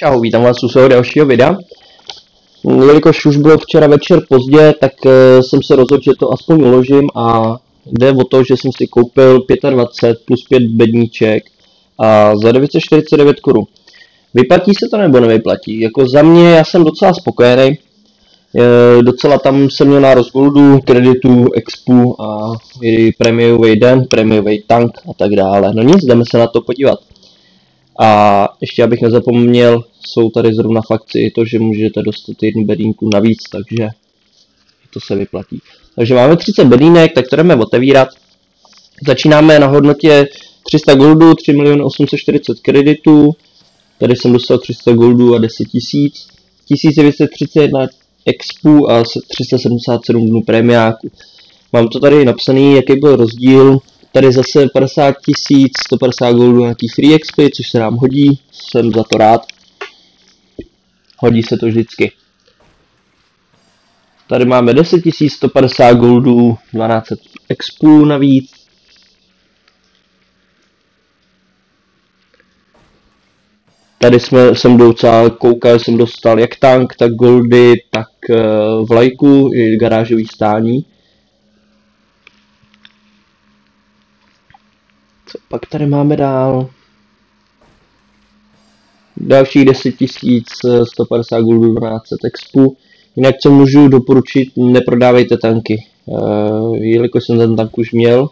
Čau, vítám vás u svého dalšího videa. Jelikož už bylo včera večer pozdě, tak uh, jsem se rozhodl, že to aspoň uložím a jde o to, že jsem si koupil 25 plus 5 bedníček a za 949 korun. Vyplatí se to nebo nevyplatí? Jako za mě já jsem docela spokojený. E, docela tam jsem měl nárost goldu, kreditu, expu a i prémiový den, prémiový tank a tak dále. No nic, jdeme se na to podívat. A ještě abych nezapomněl, jsou tady zrovna fakci to, že můžete dostat jednu bedínku navíc, takže to se vyplatí. Takže máme 30 bedínek, tak to jdeme otevírat. Začínáme na hodnotě 300 goldů, 3 840 kreditů. Tady jsem dostal 300 goldů a 10 000. 1931 expů a 377 dnů prémiáků. Mám to tady napsaný, jaký byl rozdíl Tady zase 50 tisíc, 150 goldů nějaký free XP, což se nám hodí, jsem za to rád. Hodí se to vždycky. Tady máme 10 150 goldů, 12 expů navíc. Tady jsme, jsem docela koukal, jsem dostal jak tank, tak goldy, tak uh, vlajku i garážový stání. Co pak tady máme dál? Dalších 10 150 goldů 12 expu. Jinak co můžu doporučit, neprodávejte tanky. Uh, jelikož jsem ten tank už měl.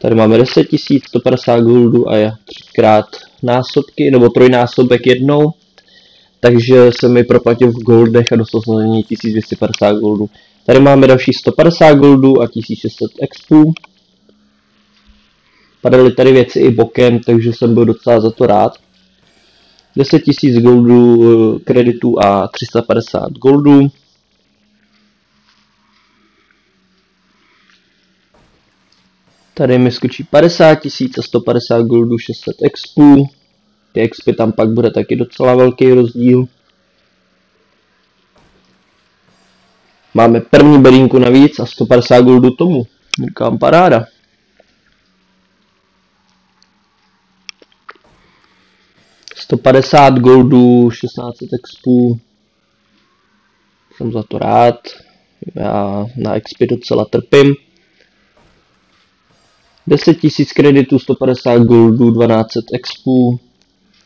Tady máme 10 150 goldů a je třikrát násobky, nebo trojnásobek jednou. Takže jsem mi proplatil v goldech a dostal jsem na něj 1250 goldů. Tady máme další 150 goldů a 1600 expů. Padaly tady věci i bokem, takže jsem byl docela za to rád. 10 000 goldů eh, kreditů a 350 goldů. Tady mi skočí 50 000 a 150 goldů 600 expů. Ty expy tam pak bude taky docela velký rozdíl. Máme první berínku navíc a 150 goldů tomu. Říkám paráda. 150 goldů, 16 expů. Jsem za to rád. Já na expy docela trpím. 10 000 kreditů, 150 goldů, 12 expů.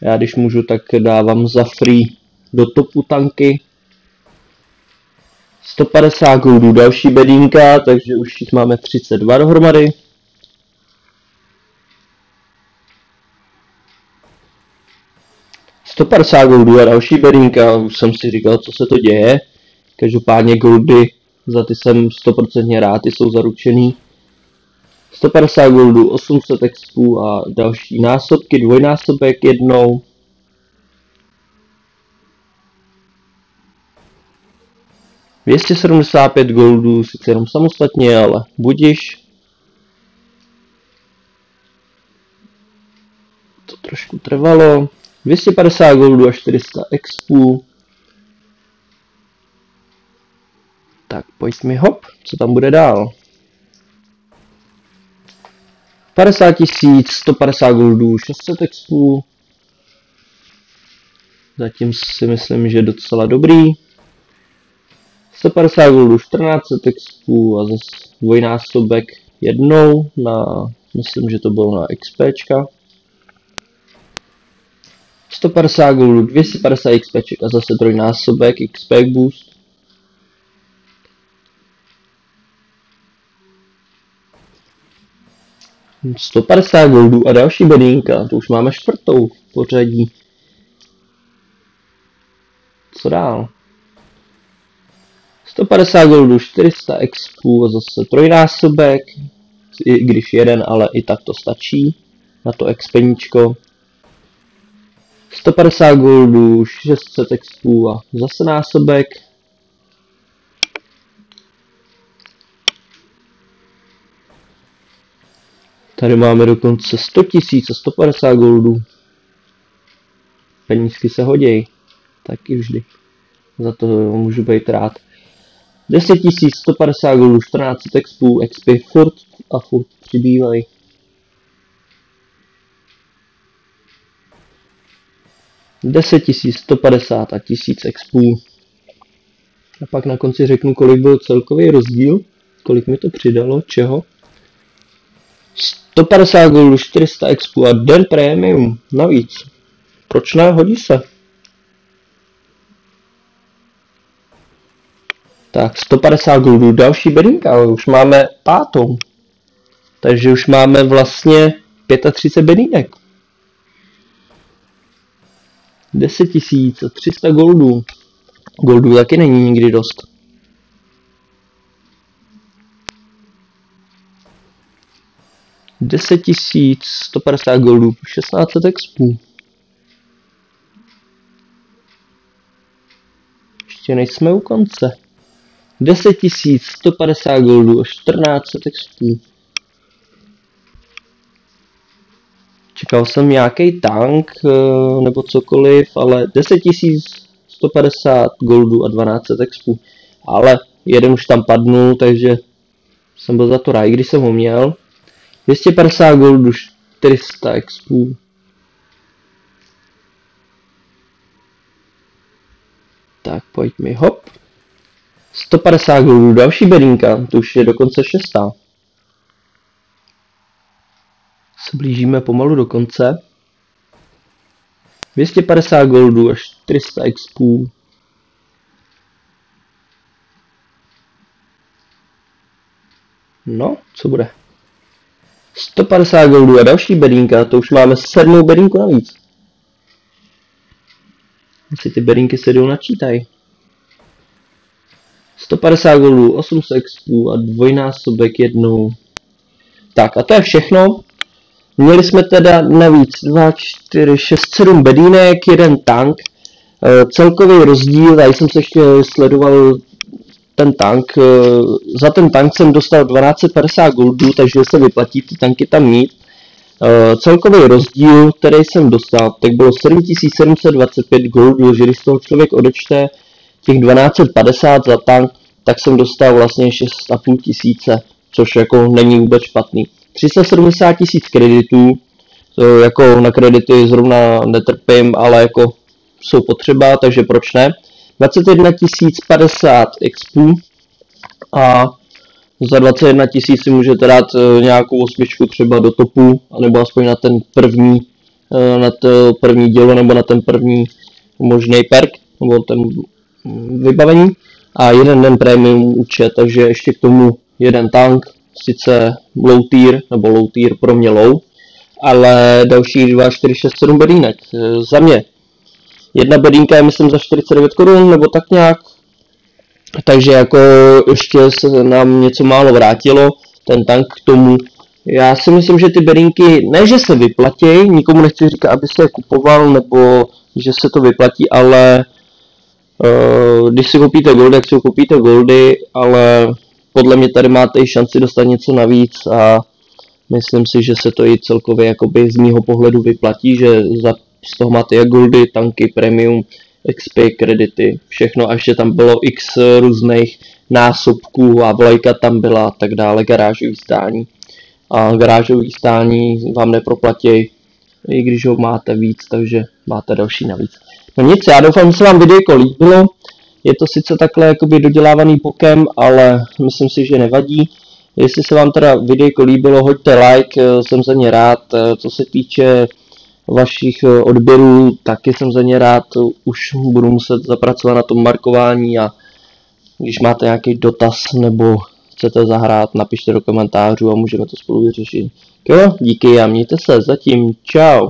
Já když můžu, tak dávám za free do topu tanky. 150 goldů další bedínka, takže už jich máme 32 dohromady. 150 goldů a další berínka, už jsem si říkal, co se to děje. Každopádně goldy, za ty jsem 100% rád, ty jsou zaručený. 150 goldů, 800 expů a další násobky, dvojnásobek jednou. Dvěstě goldů, sice jenom samostatně, ale budiš. To trošku trvalo. 250 goldů a 400 expů. Tak pojď mi hop, co tam bude dál? 50 tisíc, 150 goldů, 600 expů. Zatím si myslím, že docela dobrý. 150 goldů, 14 expů a zase dvojnásobek jednou na, myslím, že to bylo na XPčka. 150 goldů, 250 XP a zase trojnásobek XP boost. Sto padesát goldů a další bedínka, to už máme čtvrtou pořadí. Co dál? 150 goldů, 400 expů a zase trojnásobek, i když jeden, ale i tak to stačí na to expeníčko. 150 goldů, 600 expů a zase násobek. Tady máme dokonce 100 000 a 150 goldů. Penízky se hodějí. Taky vždy. Za to můžu být rád. 10 000, 150 goldů, 14 expů, expy furt a furt přibývají. 10 150 a 1000 expů. A pak na konci řeknu, kolik byl celkový rozdíl, kolik mi to přidalo, čeho. 150 goldů, 400 expů a den prémium navíc. Proč ne? Hodí se. Tak 150 goldů, další bedinka, už máme pátou. Takže už máme vlastně 35 bedínek. 10 300 goldů. Goldů taky není nikdy dost. Deset tisíc, 150 goldů, 1600 expů. Ještě nejsme u konce. 10 tisíc, 150 goldů, 1400 expů. Čekal jsem nějaký tank eh, nebo cokoliv, ale 10 150 goldů a 1200 expů. Ale jeden už tam padnul, takže jsem byl za to rád, když jsem ho měl. 250 goldů, 400 expů. Tak pojď mi, hop. 150 goldů, další bedinka, to už je dokonce šestá se blížíme pomalu do konce. 250 goldů až 400 expů. No, co bude? 150 goldů a další bedínka, to už máme sedmou bedínku navíc. Asi ty bedínky se jdou načítají. 150 goldů, 800 expů a dvojnásobek jednou. Tak a to je všechno. Měli jsme teda navíc 2, 4, 6, 7 bedínek, jeden tank. Eh, celkový rozdíl, tady jsem se ještě sledoval ten tank. Eh, za ten tank jsem dostal 1250 goldů, takže se vyplatí ty tanky tam mít. Eh, celkový rozdíl, který jsem dostal, tak bylo 7725 goldů, že když z toho člověk odečte těch 1250 za tank, tak jsem dostal vlastně 6,5 tisíce, což jako není vůbec špatný. 370 tisíc kreditů, jako na kredity zrovna netrpím, ale jako jsou potřeba, takže proč ne. 21 050 expů a za 21 tisíc si můžete dát e, nějakou osmičku třeba do topu, anebo aspoň na ten první, e, na to první dílo, nebo na ten první možný perk, nebo ten mm, vybavení a jeden den premium účet, takže ještě k tomu jeden tank, sice low tier, nebo low tier pro mě low, ale další 2, 4, 6, 7 bedínek. E, za mě jedna bedínka je myslím za 49 korun, nebo tak nějak. Takže jako ještě se nám něco málo vrátilo, ten tank k tomu. Já si myslím, že ty bedínky, ne že se vyplatí, nikomu nechci říkat, aby se je kupoval, nebo že se to vyplatí, ale uh, když si koupíte goldy, tak si koupíte goldy, ale podle mě tady máte i šanci dostat něco navíc a myslím si, že se to i celkově jakoby z mýho pohledu vyplatí, že za, z toho máte jak goldy, tanky, premium, XP, kredity, všechno a ještě tam bylo x různých násobků a vlajka tam byla a tak dále, garážový stání. A garážový stání vám neproplatí, i když ho máte víc, takže máte další navíc. No nic, já doufám, že se vám videjko líbilo. Je to sice takhle jakoby dodělávaný pokem, ale myslím si, že nevadí. Jestli se vám teda videjko líbilo, hoďte like, eh, jsem za ně rád. Eh, co se týče vašich eh, odběrů, taky jsem za ně rád. Už budu muset zapracovat na tom markování a když máte nějaký dotaz nebo chcete zahrát, napište do komentářů a můžeme to spolu vyřešit. Jo, díky a mějte se, zatím, čau.